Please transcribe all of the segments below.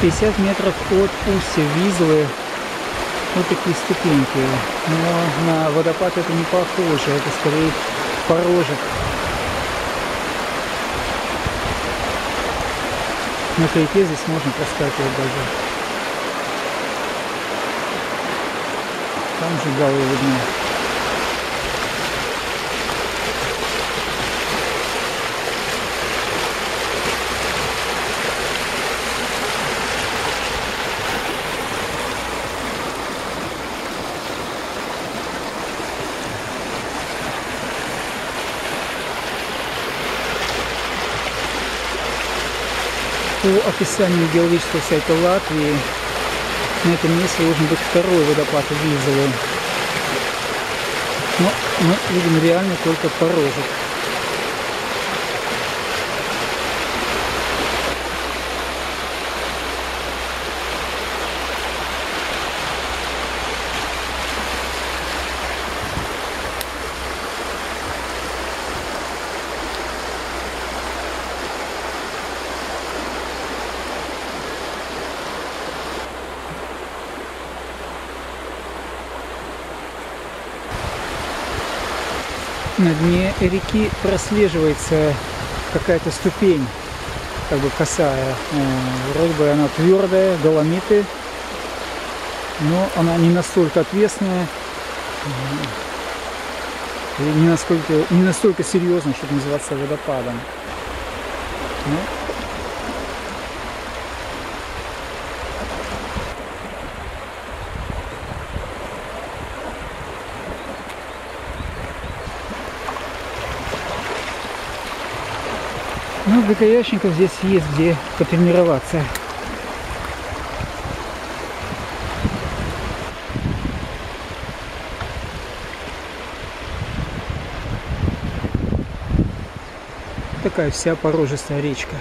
50 метров от устья Визлы вот такие ступеньки. Но на водопад это не похоже, это скорее порожек. На тайке здесь можно проскакивать даже. Там же галы видны. По описанию геологического сайта Латвии на этом месте должен быть второй водопад Визелы. Но мы видим реально только порожек. На дне реки прослеживается какая-то ступень, как бы косая. Э, вроде бы она твердая, доломиты, но она не настолько ответственная, не настолько, не настолько серьезная, чтобы называться водопадом. Но Ну, для каячников здесь есть где потренироваться. Такая вся порожистая речка.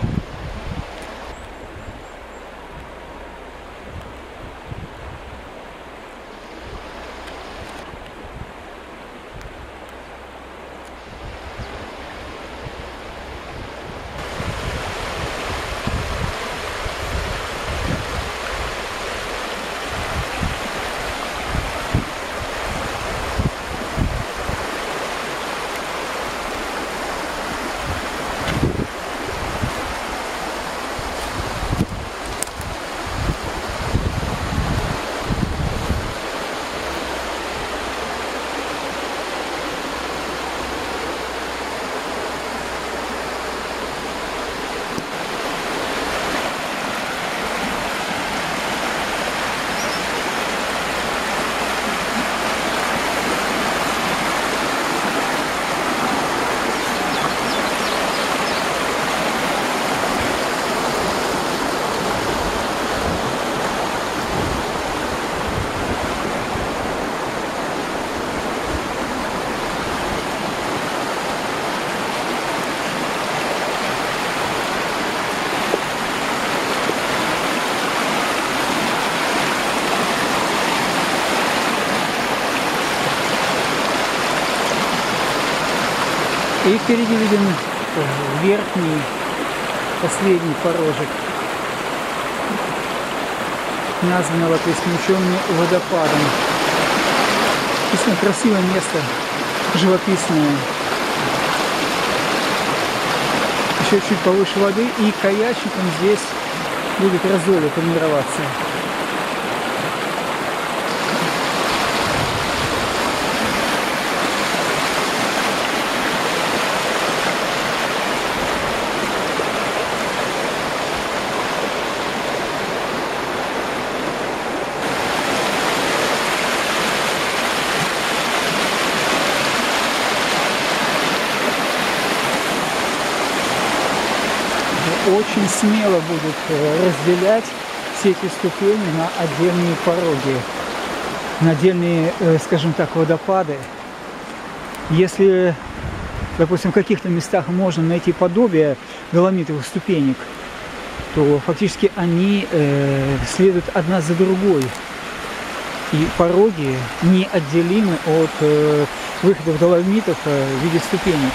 И впереди видим верхний, последний порожек названного латвийскими водопадом. Действительно красивое место, живописное. Еще чуть повыше воды и каячникам здесь будет раздолье тренироваться. Очень смело будут э, разделять все эти ступени на отдельные пороги, на отдельные, э, скажем так, водопады. Если, допустим, в каких-то местах можно найти подобие доломитовых ступенек, то фактически они э, следуют одна за другой. И пороги неотделимы от э, выходов доломитов э, в виде ступенек.